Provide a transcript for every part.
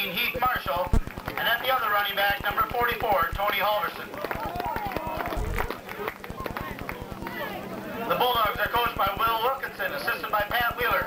15, Heath Marshall, and at the other running back, number 44, Tony Halverson. The Bulldogs are coached by Will Wilkinson, assisted by Pat Wheeler.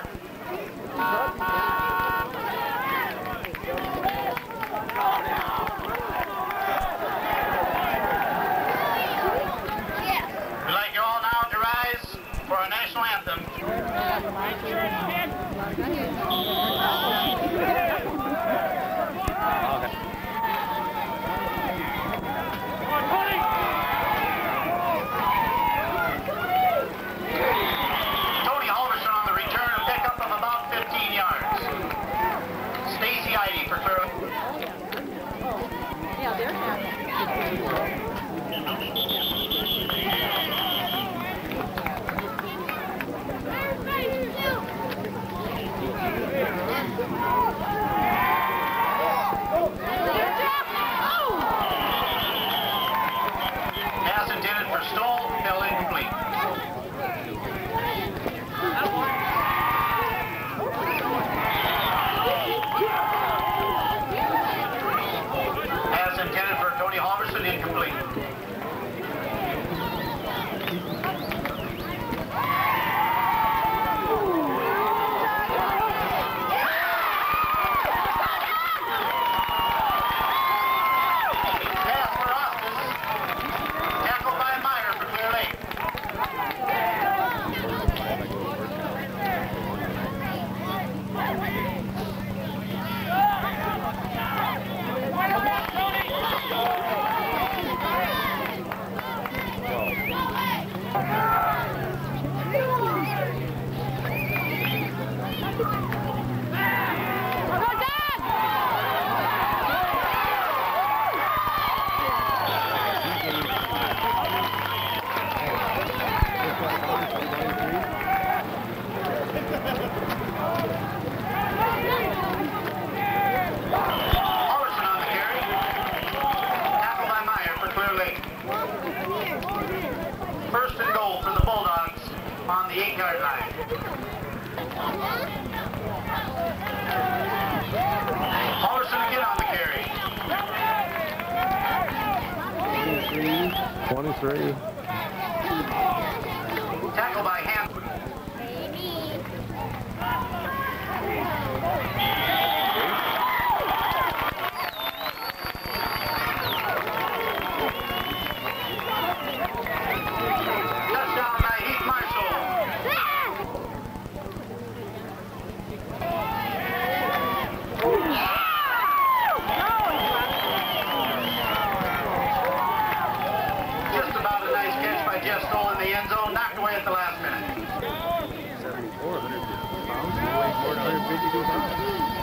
152 pounds.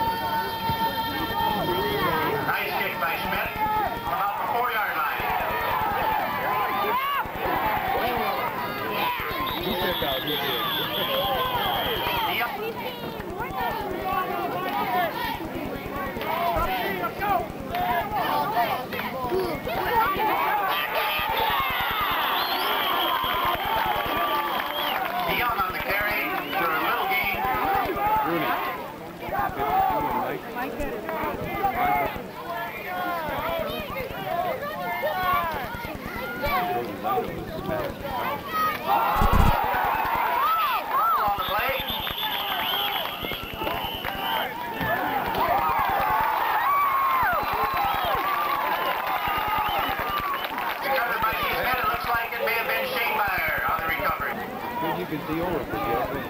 the aura video of the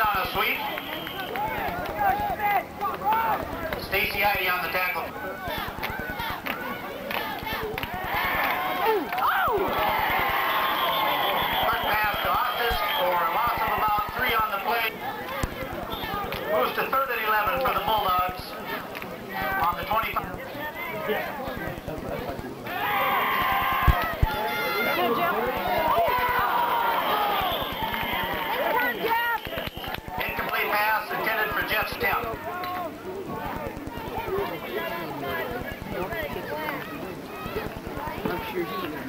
on a sweep. you're human.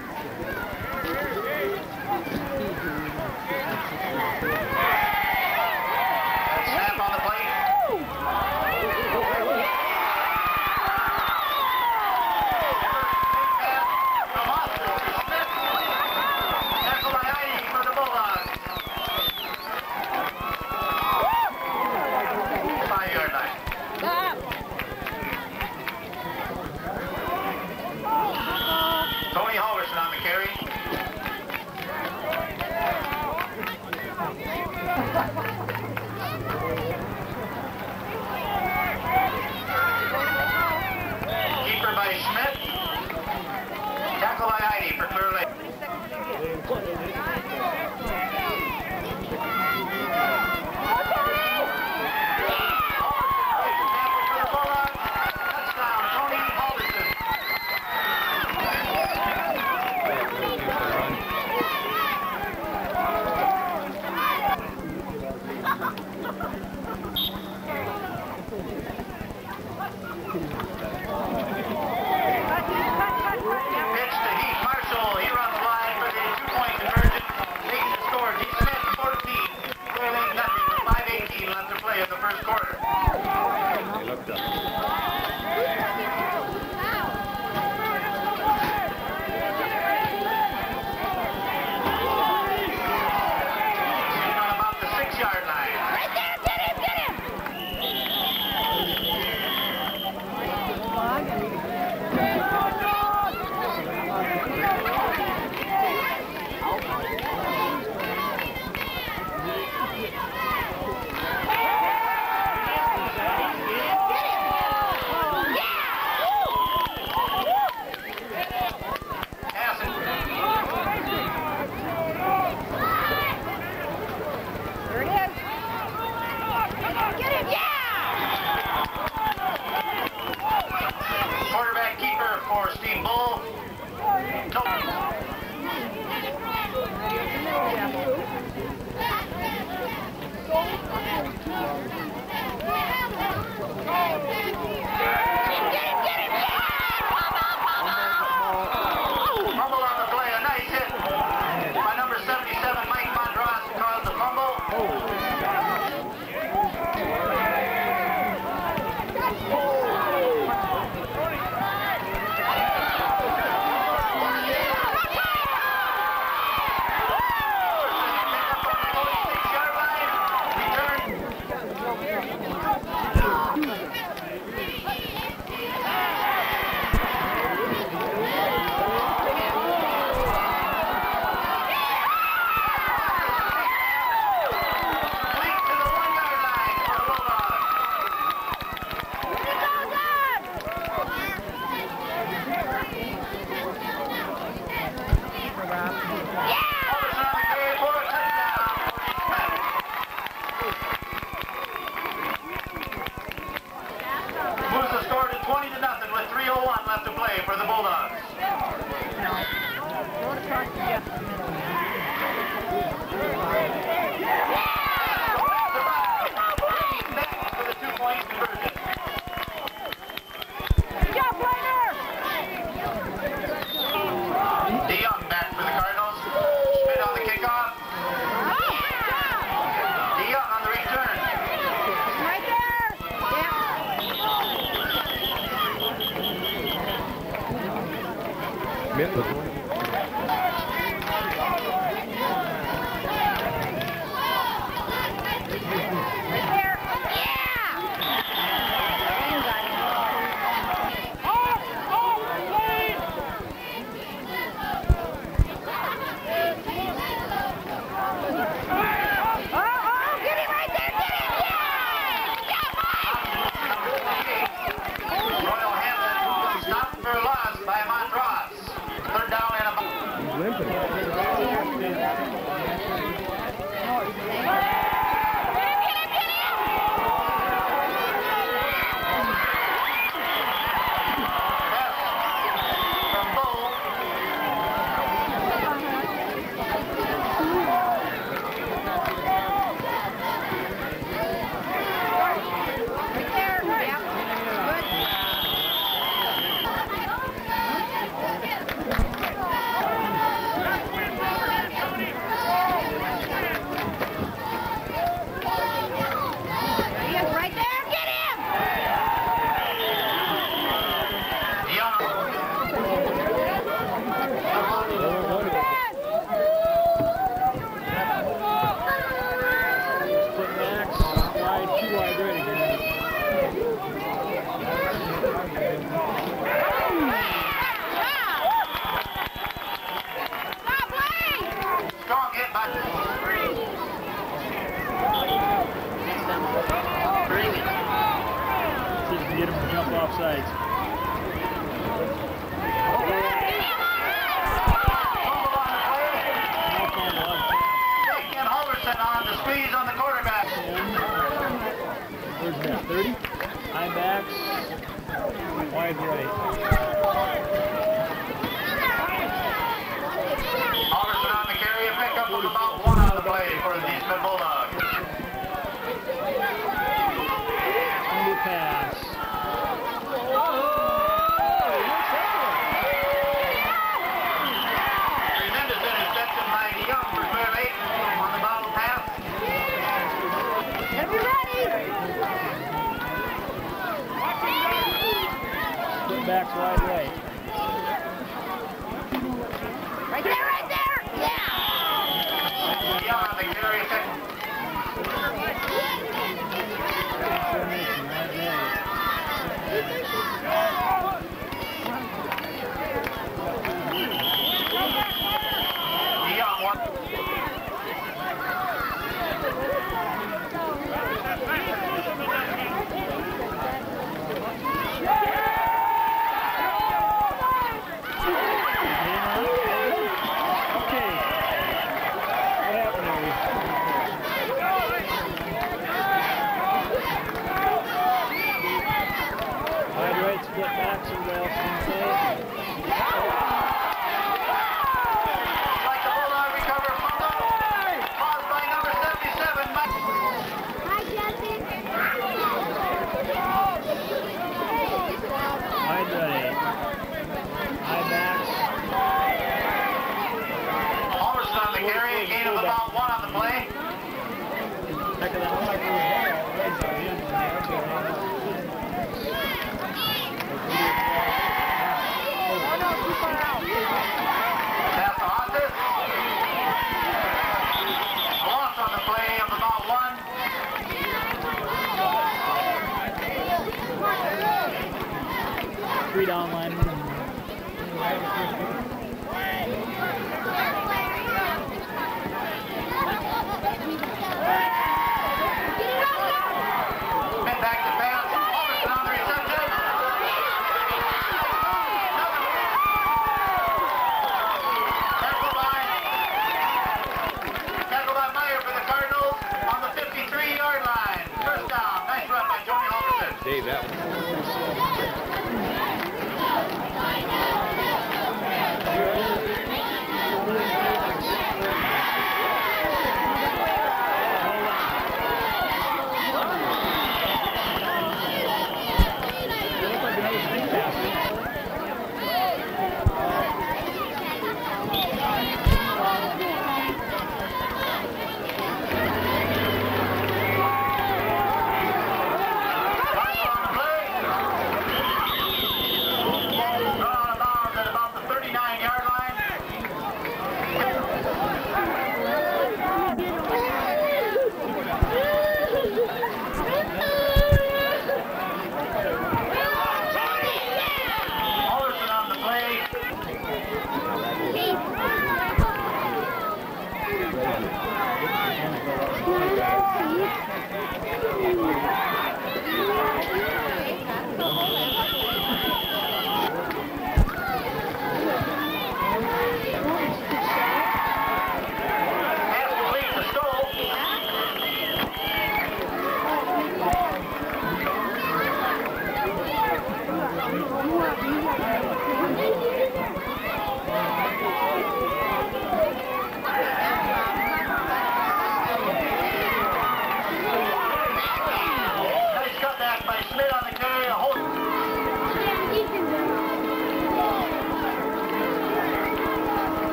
30? High backs, wide right.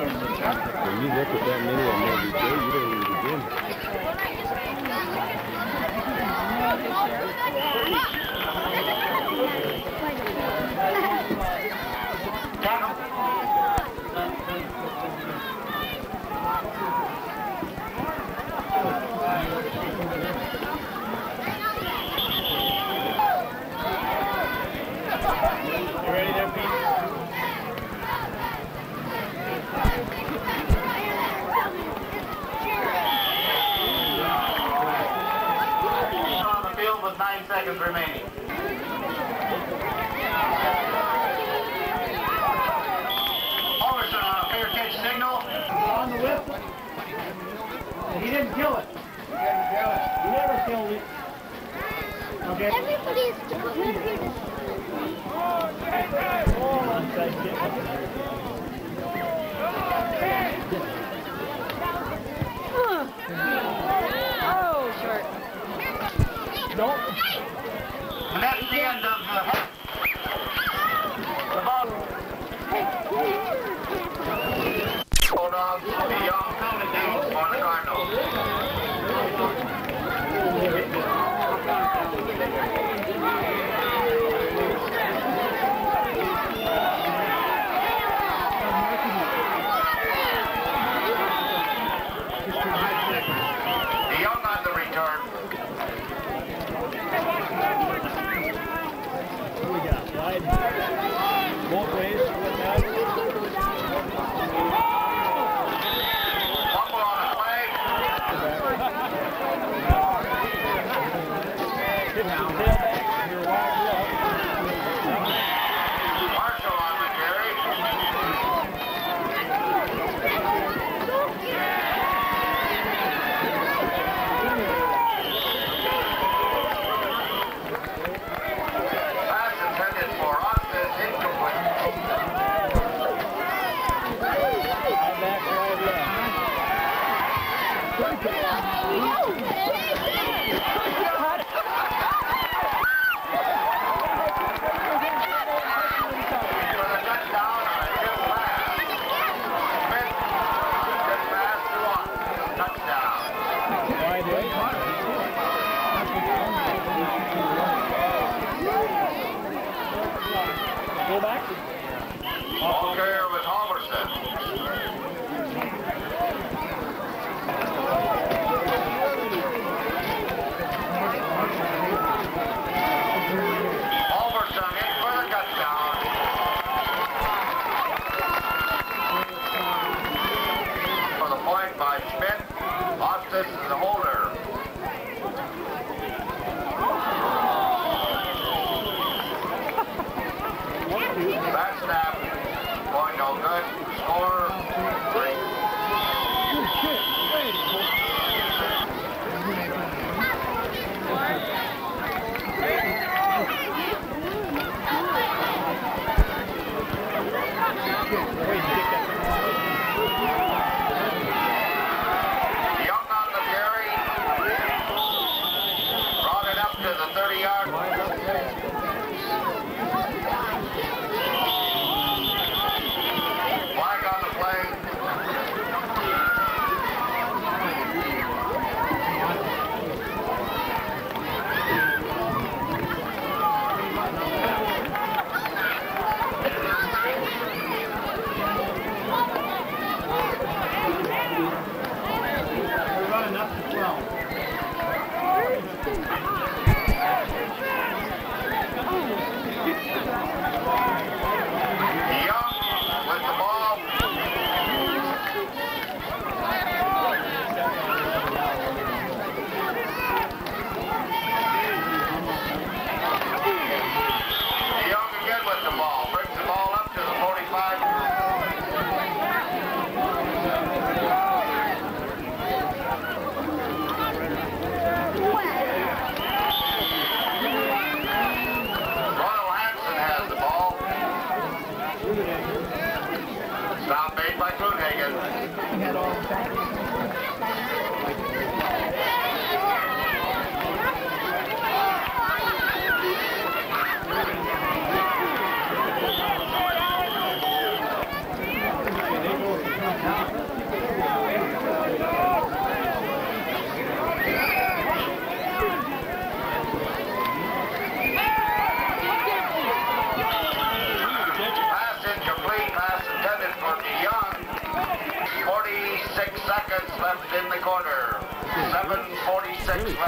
When you look at that many on every day, you don't even begin. seconds remaining. Officer, uh, fair catch signal. On the whip. He didn't kill it. He didn't kill it. He never killed it. Okay. Everybody's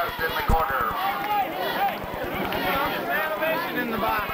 first in the quarter. Elevation in the box.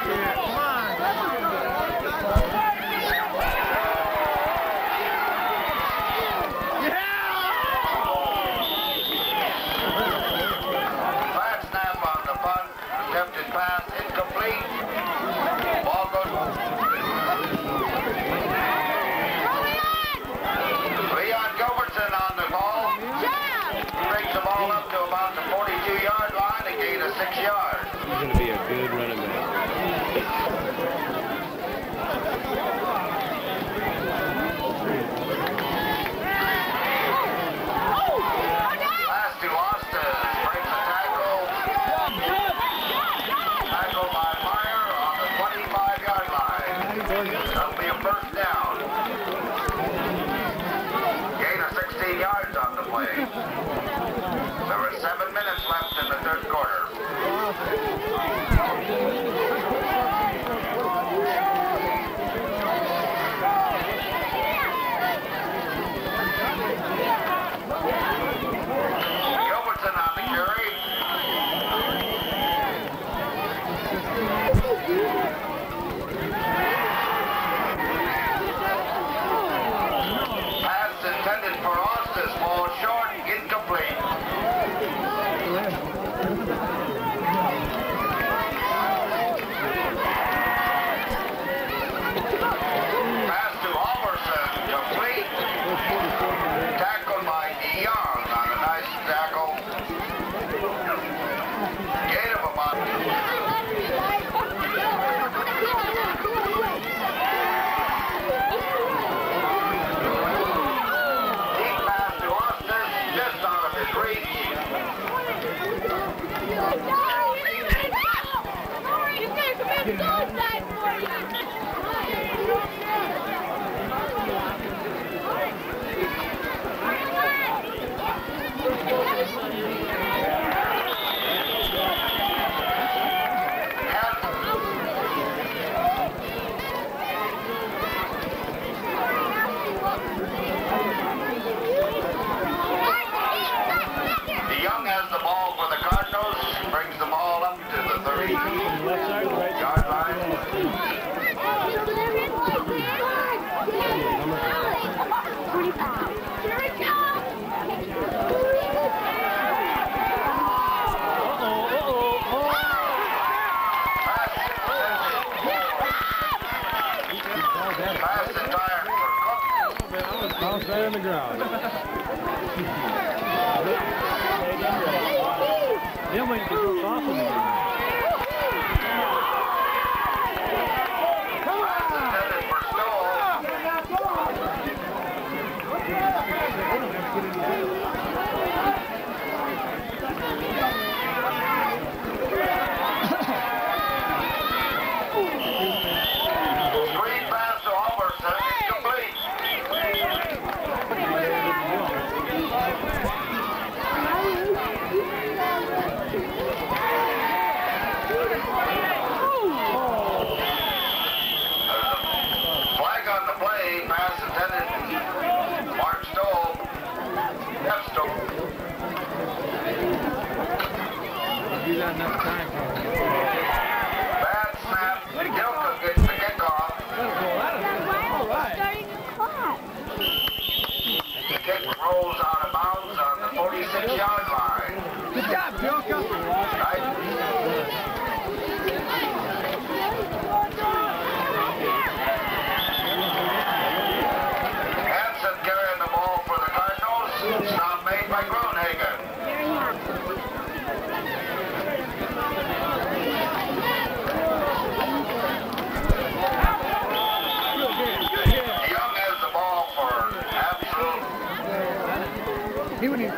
away. There are seven minutes left.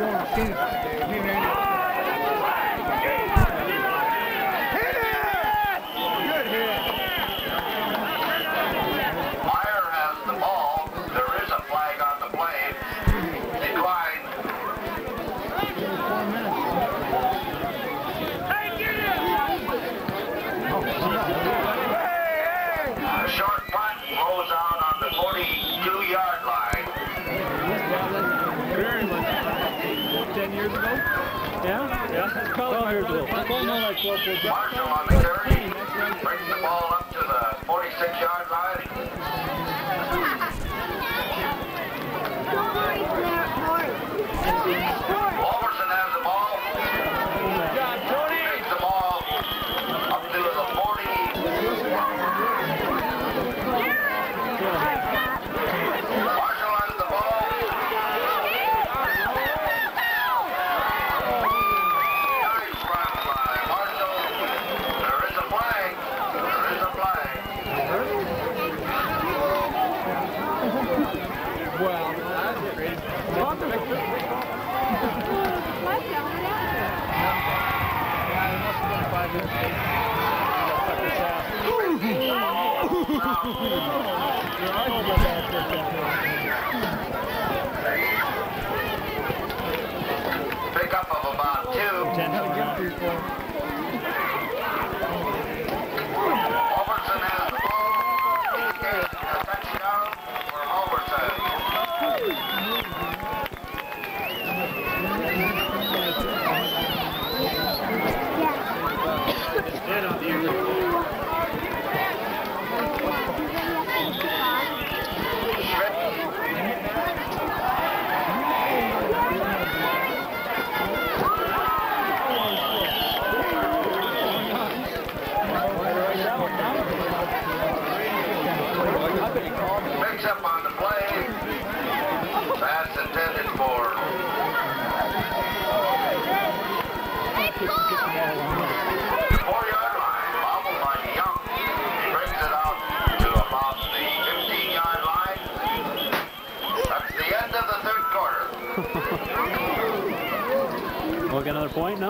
going to see it. Marshall on the carry. Brings the ball up to the 46-yard line.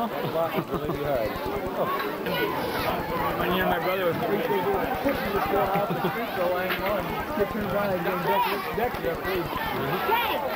Another point now? My brother was three years old, pushing the ball off the street so goal line one. He turned around and gave Decker, Decker a free.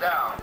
down.